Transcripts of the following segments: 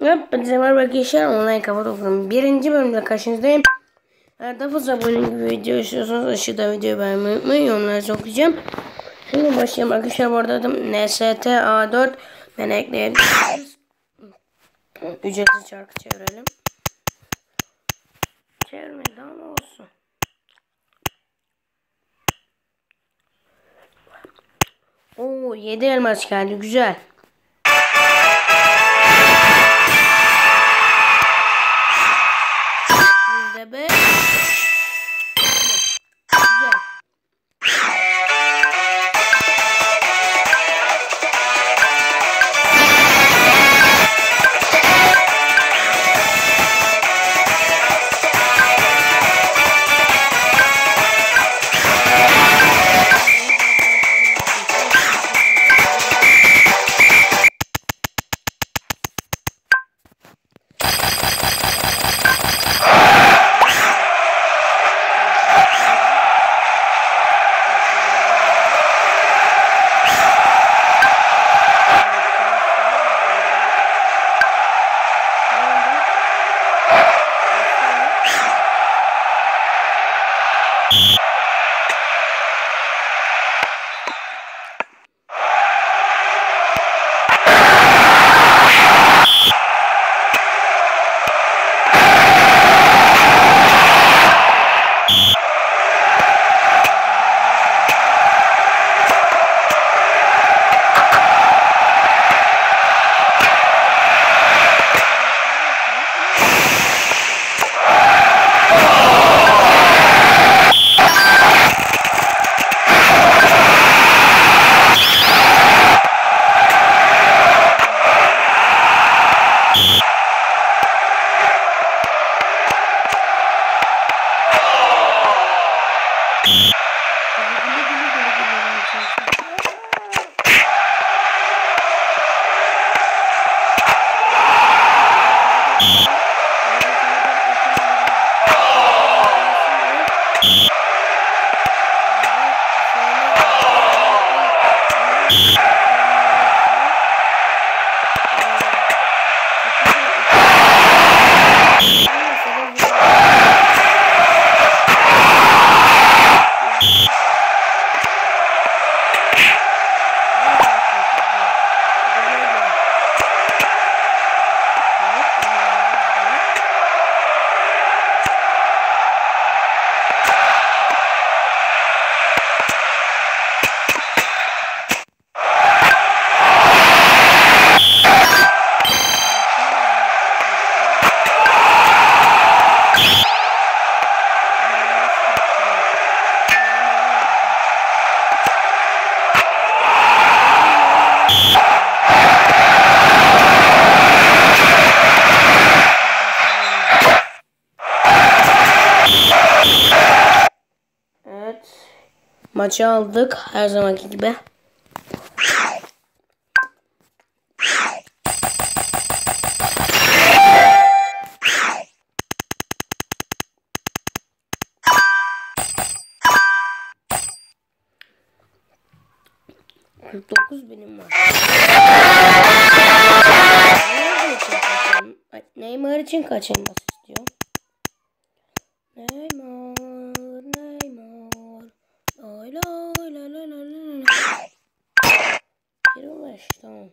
Hepinize merhaba arkadaşlar. Online kafa topluyorum. Birinci bölümde karşınızdayım. Eğer daha fazla abone gibi video istiyorsanız aşağıda videoyu beğenmeyi unutmayın. Yorumlara okuyacağım. Şimdi başlayalım arkadaşlar. Bu arada adım NST A4. Beni ekleyebilirsiniz. Ücretsiz şarkı çevirelim. Çevirmedi ama olsun. Oo 7 elmas geldi. Güzel. আমি Maçı aldık her zamanki gibi. Dokuz benim var. Neymar için kaç elmas- estão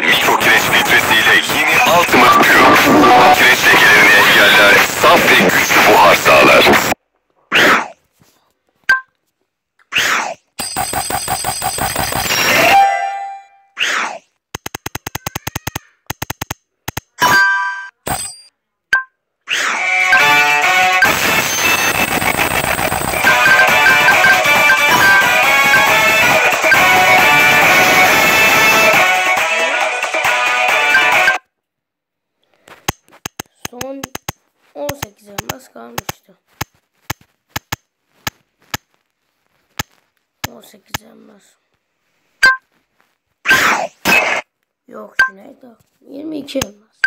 gelmiş çok kireç filtresiyle yeni Ultimate Yok şu neydi? 22 elmas.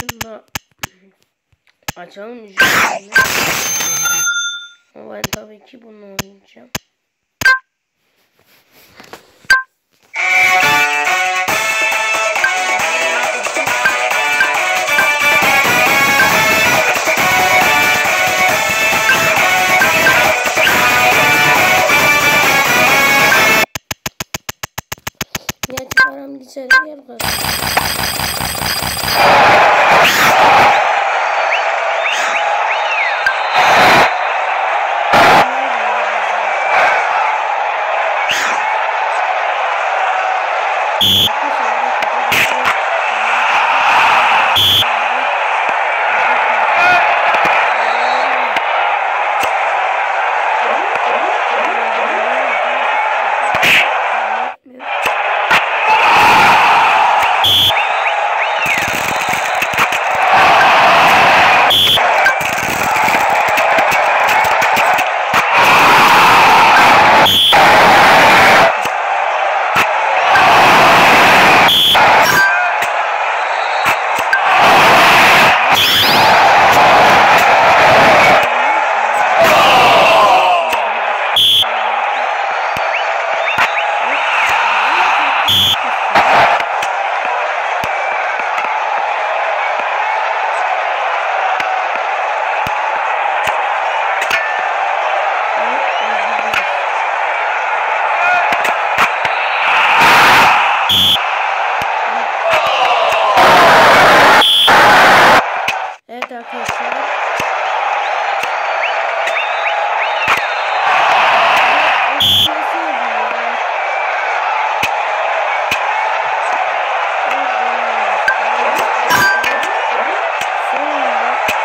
Şunu açalım. Ama ben tabii ki bunu oynayacağım.